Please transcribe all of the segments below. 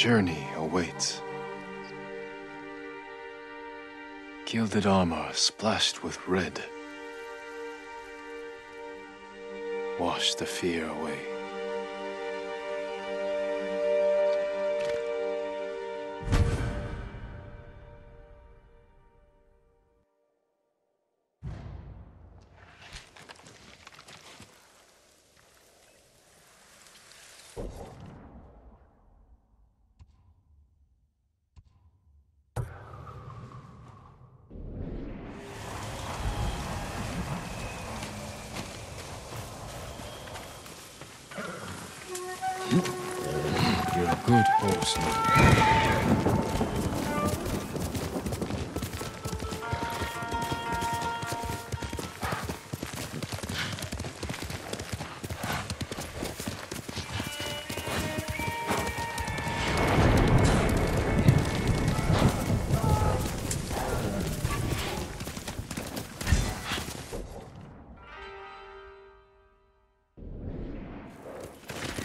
journey awaits. Gilded armor splashed with red. Wash the fear away.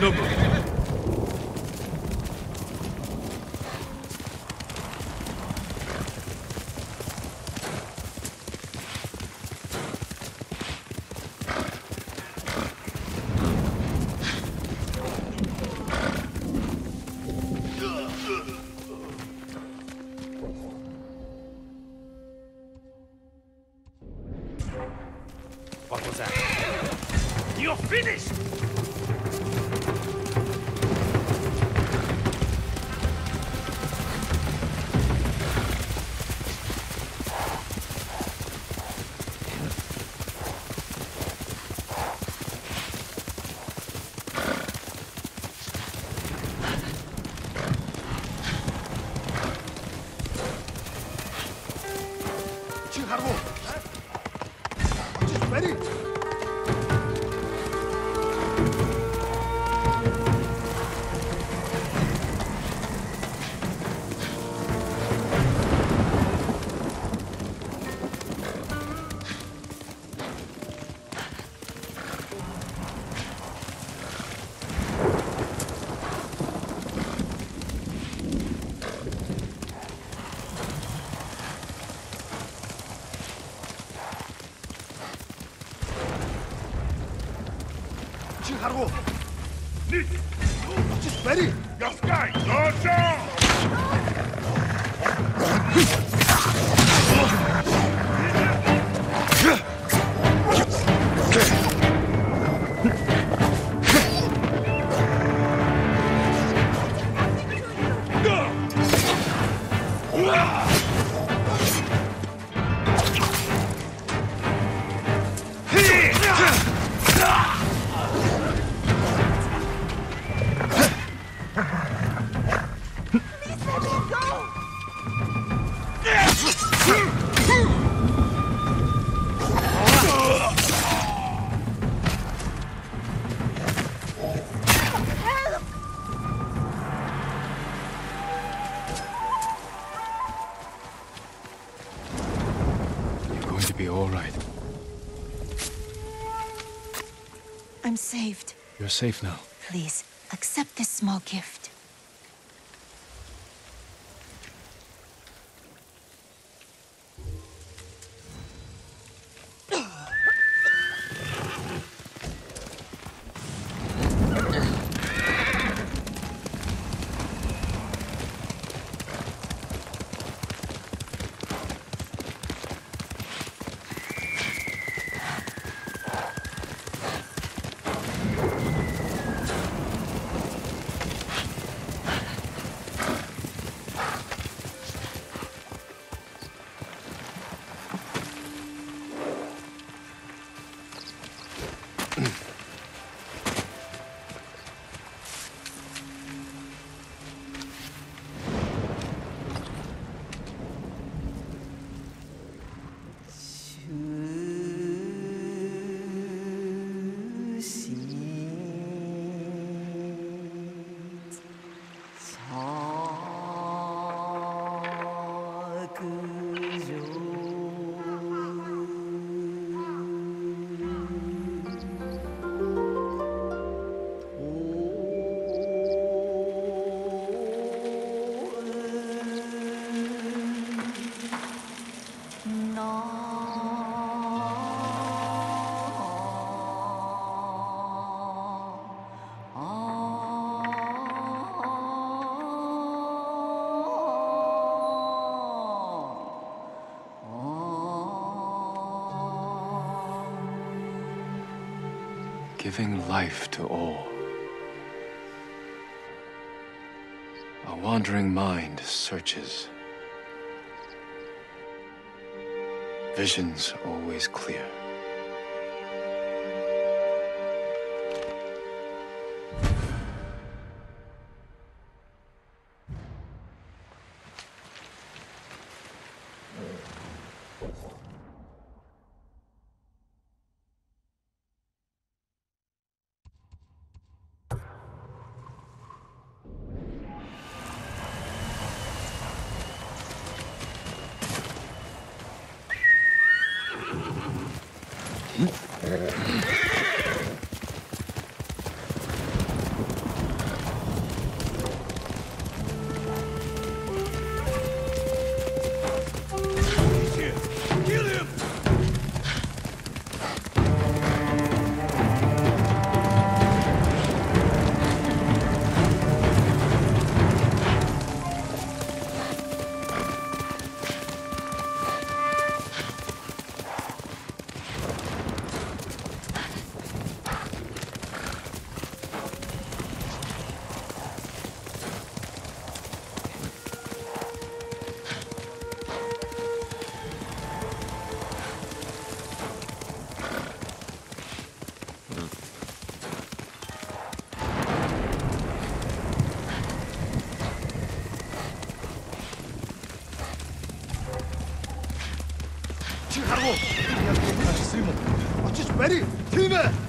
quickly, cargo. Ready? You're safe now. Please, accept this small gift. Giving life to all. A wandering mind searches. Visions always clear. Чи харгу. Энэ ашигсан юм? Очиж барь. Тийм ээ.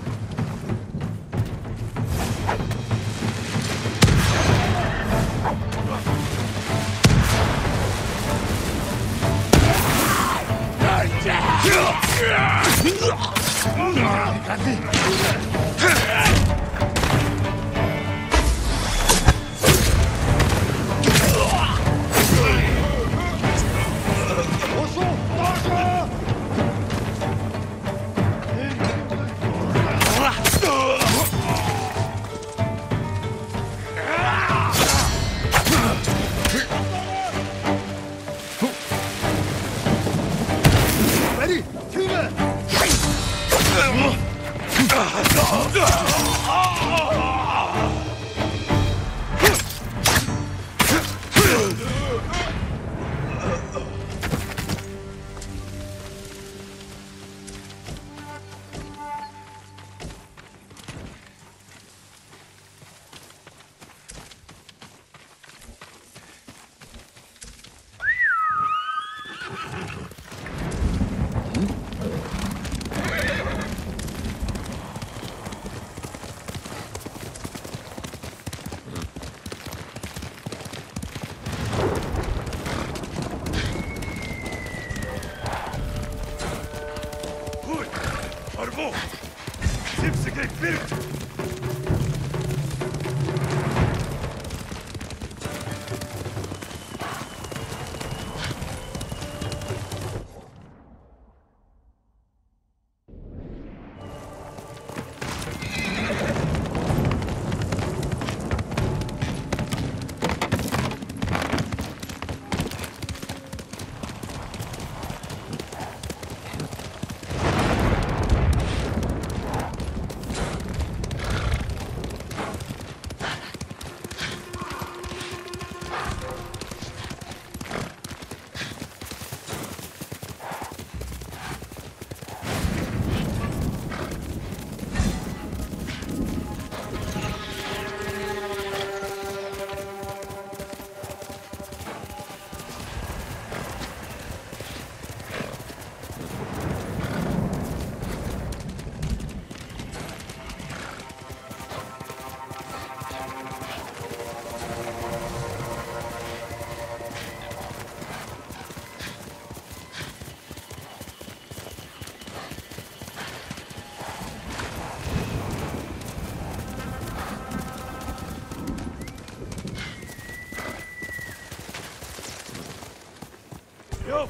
Jo,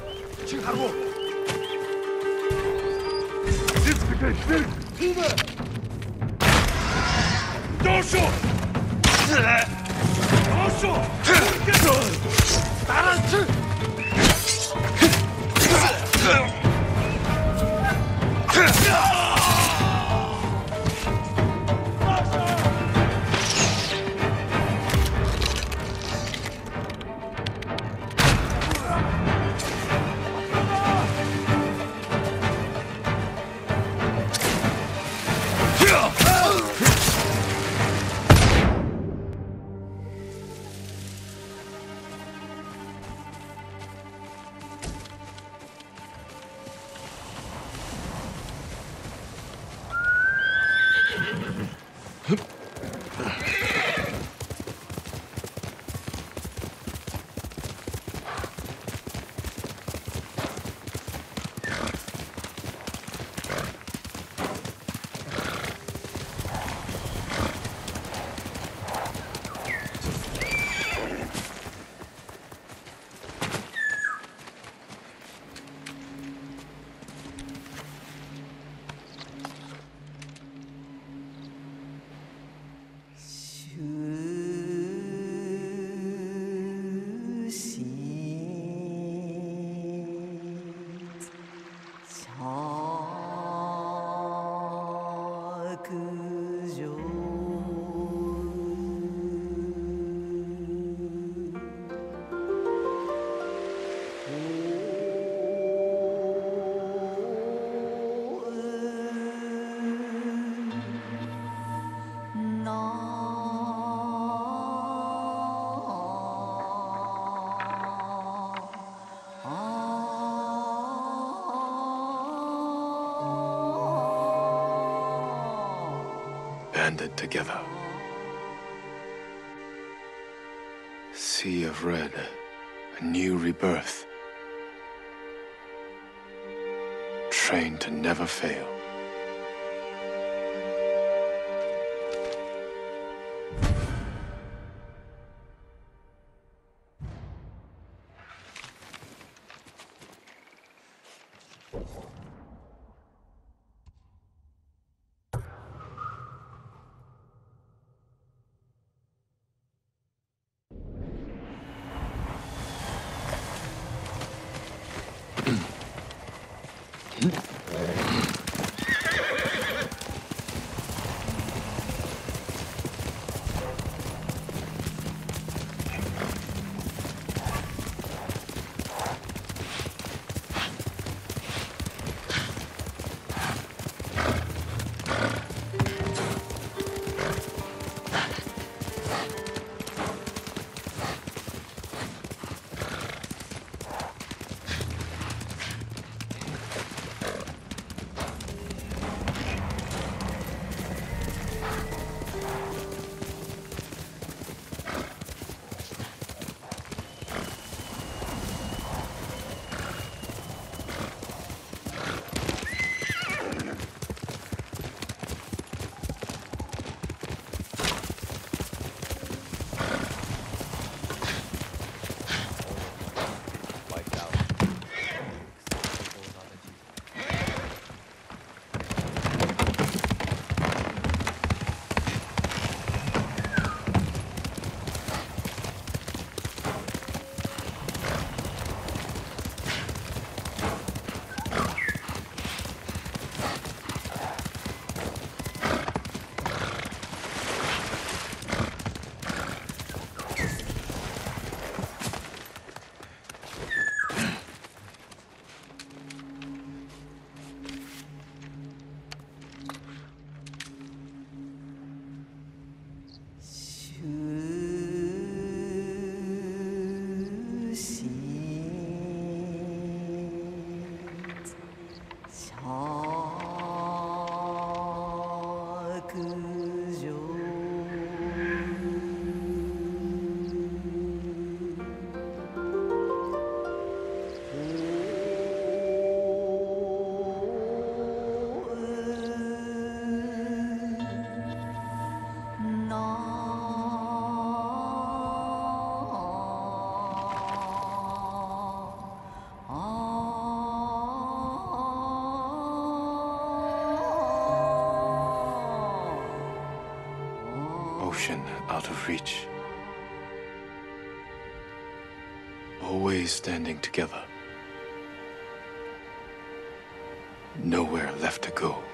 čim harmo. Sitz bitte, still! Rüber! Dosho! Dosho! Taranczy! Banded together. Sea of red, a new rebirth. Trained to never fail. Out of reach. Always standing together. Nowhere left to go.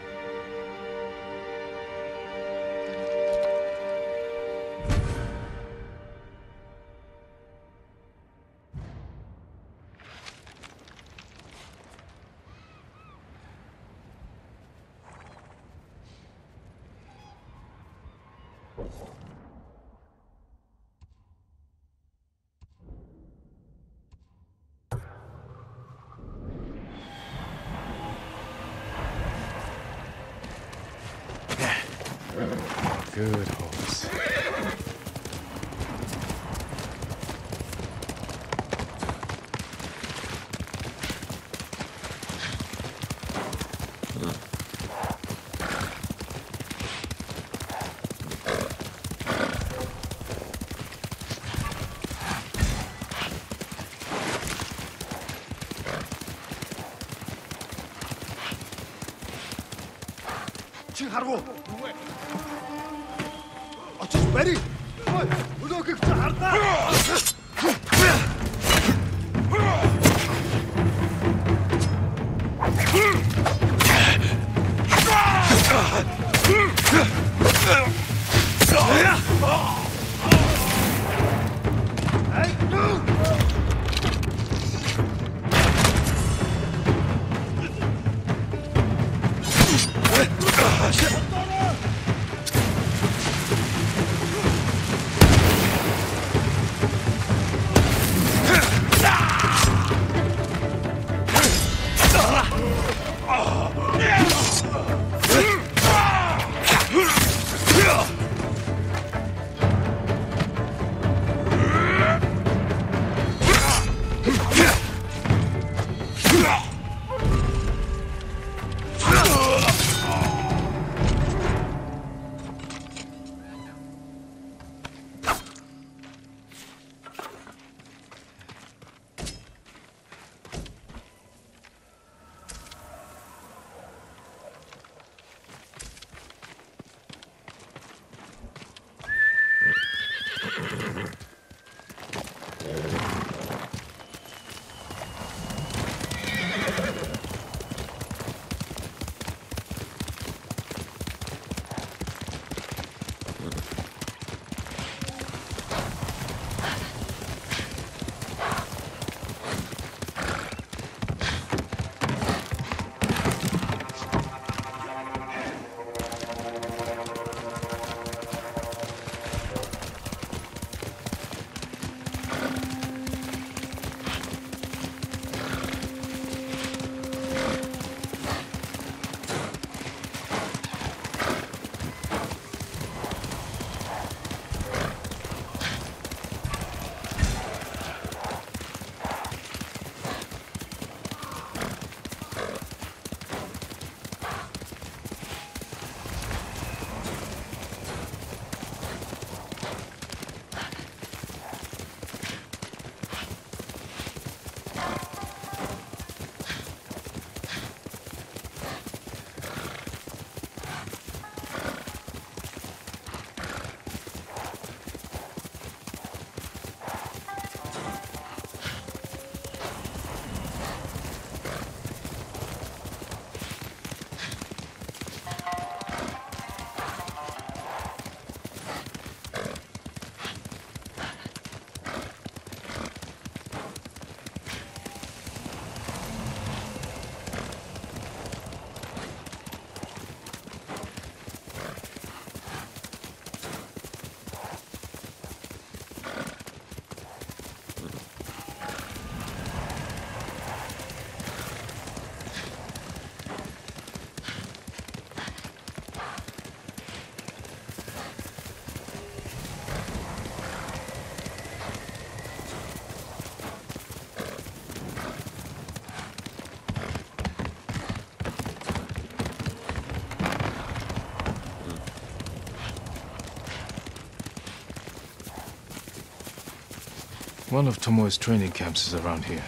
One of Tomoe's training camps is around here.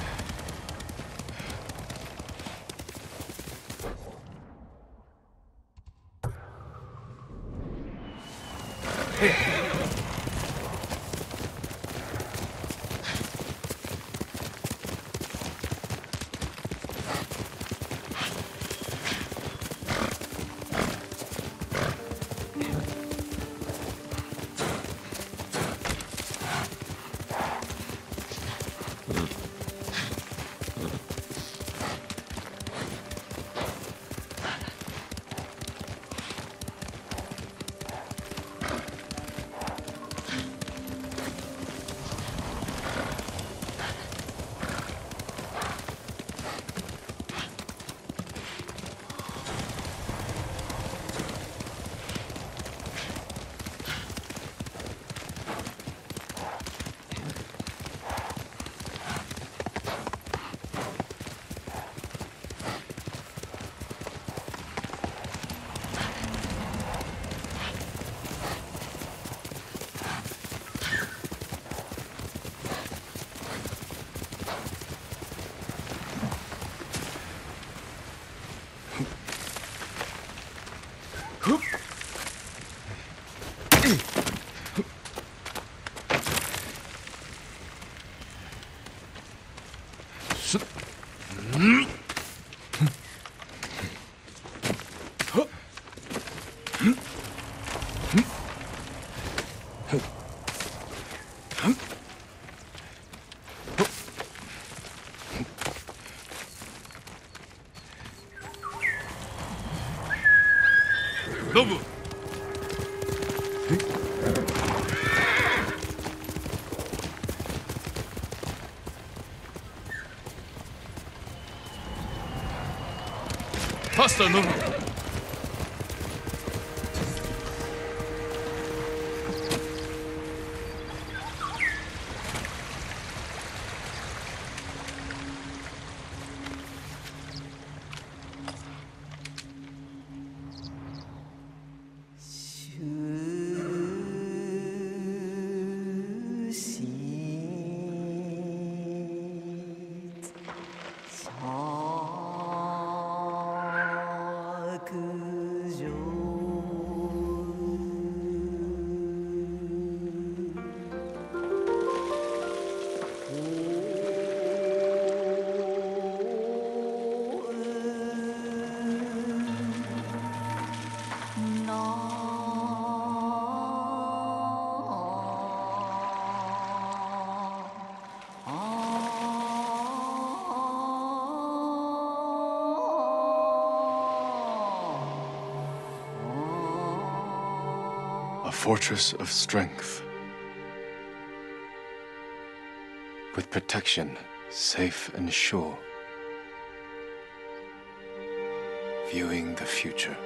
Просто, ну, fortress of strength. With protection safe and sure. Viewing the future.